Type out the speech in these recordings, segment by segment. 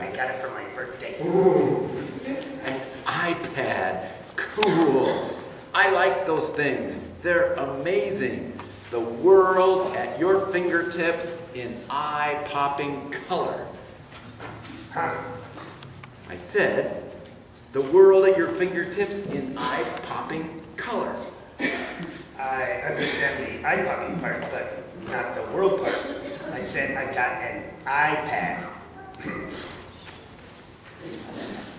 I got it for my birthday. An iPad. Cool. I like those things. They're amazing. The world at your fingertips in eye-popping color. Huh? I said, the world at your fingertips in eye-popping color. I understand the eye-popping part, but not the world part. I said I got an iPad. 何?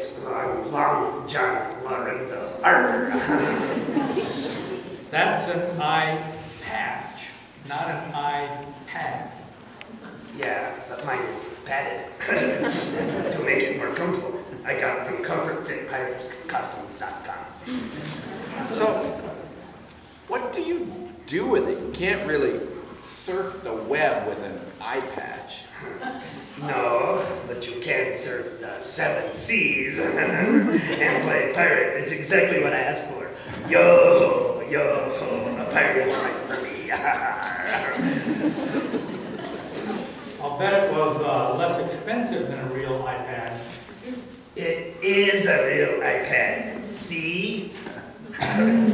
It's Long, Long John Lorenzo. That's an eye patch, not an iPad. yeah, but mine is padded. to make it more comfortable, I got it from ComfortFitPiratesCostumes.com. So, what do you do with it? You can't really surf the web with an eye patch. No, but you can surf the seven seas and play pirate. It's exactly what I asked for. Yo, yo, a pirate's life for me. I'll bet it was uh, less expensive than a real iPad. it is a real iPad. See? and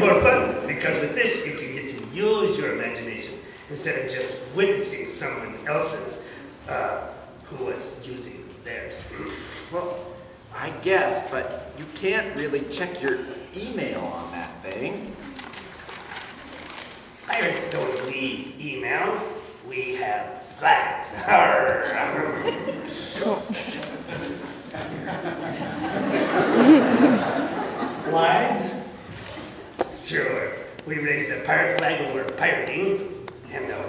more fun, because with this you can get to use your imagination instead of just witnessing someone else's uh, who was using theirs. Well, I guess, but you can't really check your email on that thing. Pirates don't need email. We have flags. Arr. Flags? Sure. We raise the pirate flag when we're pirating, and the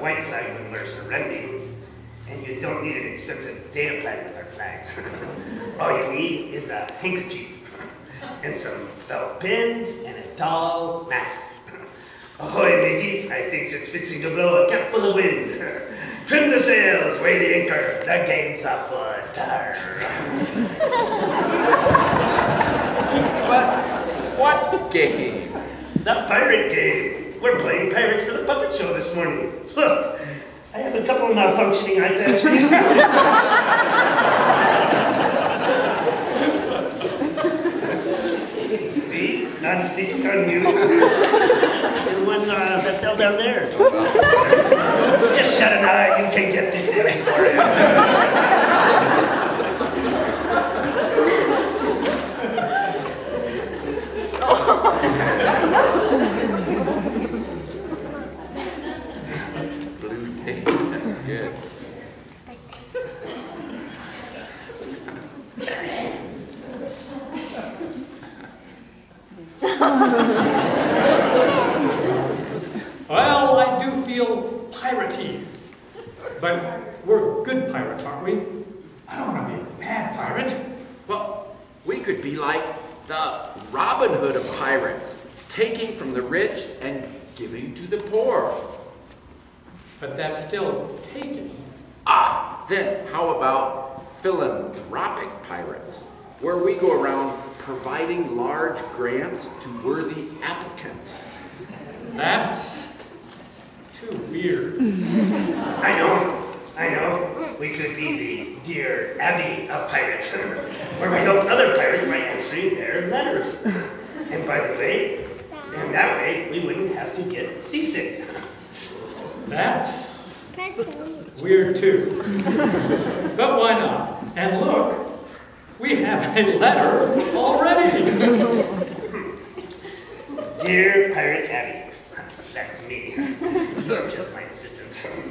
white flag when we're surrendering. And you don't need an expensive data plan with our flags. All you need is a handkerchief, and some felt pins, and a tall mast. Ahoy, mateys, I think it's fixing to blow a cap full of wind. Trim the sails, weigh the anchor, the game's afoot. But what game? The pirate game. We're playing pirates for the puppet show this morning. Look, I have a couple of malfunctioning iPads for you. See? Not sticking on you. and one uh, that fell down there. Just shut an eye, you can get the feeling for it. Blue paint, that's good. Well, I do feel piratey. But we're good pirates, aren't we? I don't want to be a bad pirate. Well, we could be like the Robin Hood of pirates, taking from the rich and giving to the poor. But that's still taking. Ah, then how about philanthropic pirates, where we go around providing large grants to worthy applicants? That's too weird. I know, I know. We could be the Dear Abby of pirates, where we help other pirates by answering their letters. And by the way, and that way, way we wouldn't have to get seasick. That's weird too. But why not? And look, we have a letter already. Dear Pirate Abby, that's me. You're just my assistant.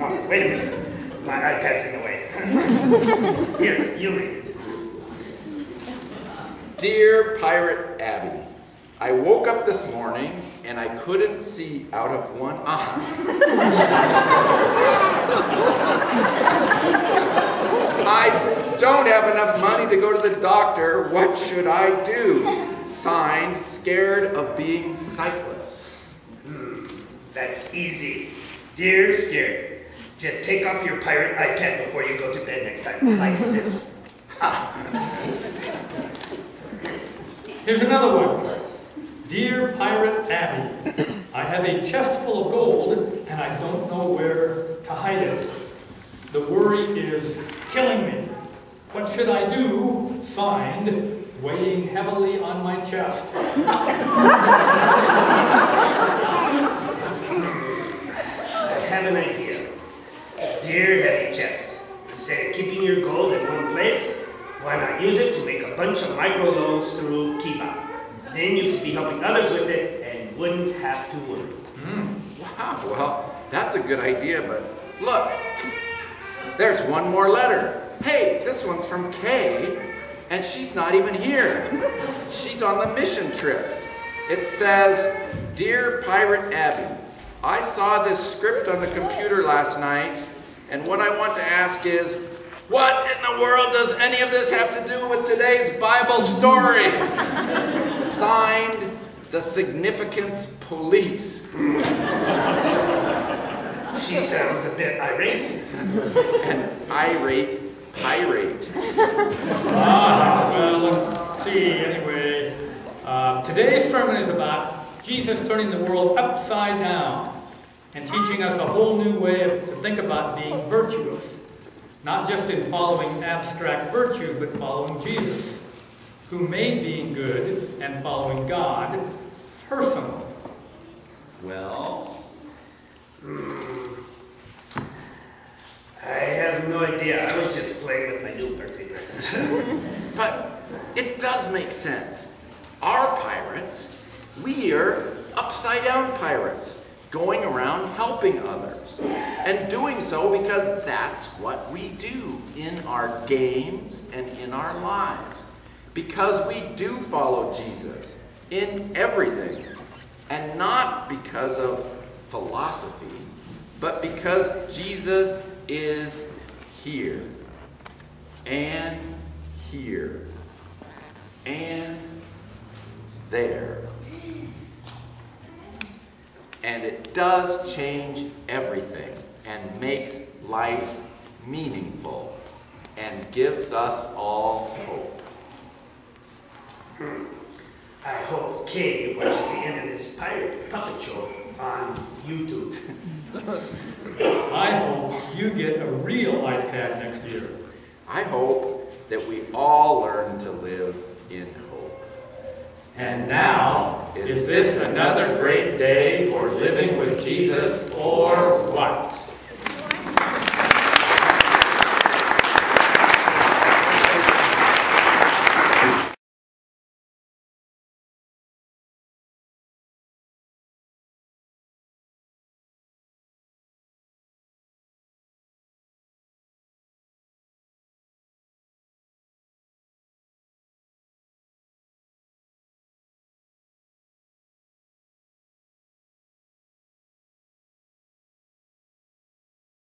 Oh, wait a minute. My iPad's in the way. Here, you read it. Dear Pirate Abby, I woke up this morning and I couldn't see out of one eye. I don't have enough money to go to the doctor. What should I do? Signed, scared of being sightless. Hmm, that's easy. Dear Scared, just take off your pirate iPad before you go to bed next time. Like this. Here's another one. Dear Pirate Abby, I have a chest full of gold and I don't know where to hide it. The worry is killing me. What should I do? Signed, weighing heavily on my chest. I have an idea. Dear Heavy Chest, instead of keeping your gold in one place, why not use it to make a bunch of microloans through Kiva? Then you could be helping others with it and wouldn't have to worry. Hmm. Wow, well, that's a good idea, but look, there's one more letter. Hey, this one's from Kay, and she's not even here. She's on the mission trip. It says, Dear Pirate Abby, I saw this script on the computer last night, and what I want to ask is, what in the world does any of this have to do with today's Bible story? Signed, The Significance Police. She sounds a bit irate. An irate pirate. Ah, well, let's see, anyway. Uh, today's sermon is about Jesus turning the world upside down and teaching us a whole new way of, to think about being virtuous. Not just in following abstract virtues, but following Jesus, who made being good and following God personal. Well, I have no idea. I was just playing with my new birthday present. but it does make sense. Our pirates, we are upside down pirates, going around helping others. And doing so because that's what we do in our games and in our lives. Because we do follow Jesus in everything. And not because of philosophy, but because Jesus is here and here and there. And it does change everything and makes life meaningful and gives us all hope. Hmm. I hope Kay watches the end of this pirate puppet show on YouTube. I hope you get a real iPad next year. I hope that we all And now, is this another great day for living with Jesus or what?